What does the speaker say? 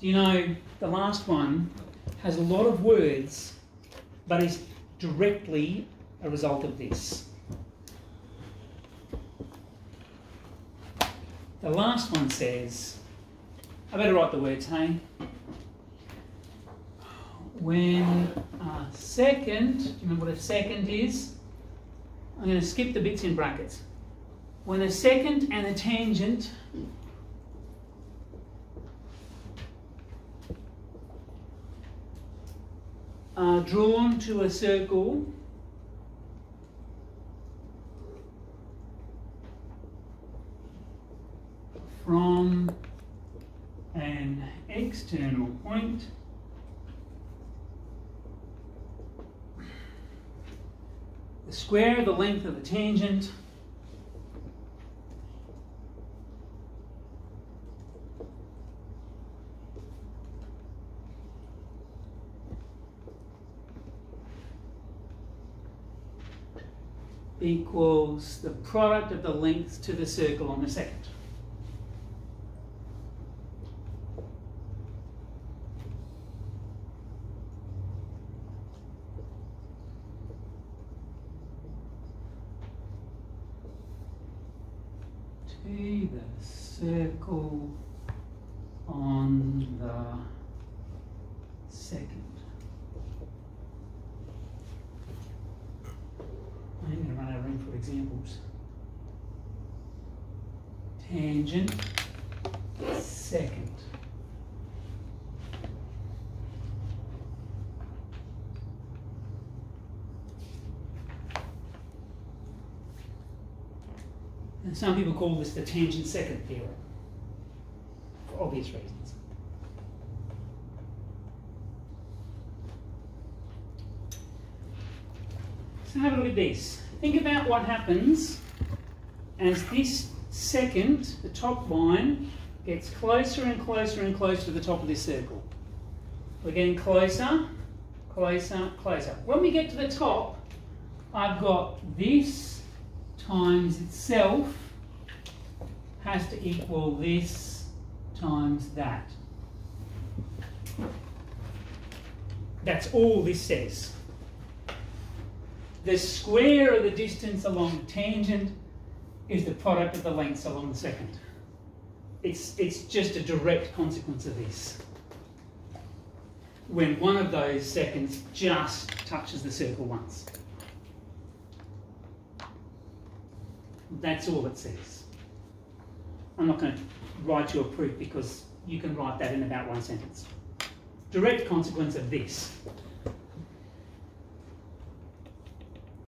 Do you know the last one has a lot of words, but is directly a result of this. The last one says, I better write the words, hey? When a secant, do you remember what a secant is? I'm going to skip the bits in brackets. When a secant and a tangent are drawn to a circle. From an external point. The square of the length of the tangent equals the product of the lengths to the circle on the secant. To the circle on the secant. I'm going to run out of room for examples. Tangent, secant. And some people call this the tangent secant theorem, for obvious reasons. So have a look at this. Think about what happens as this secant, the top line, gets closer and closer and closer to the top of this circle. We're getting closer, closer, closer. When we get to the top, I've got this times itself has to equal this times that. That's all this says the square of the distance along the tangent is the product of the lengths along the secant. It's, it's just a direct consequence of this. When one of those secants just touches the circle once. That's all it says. I'm not going to write you a proof because you can write that in about one sentence. Direct consequence of this.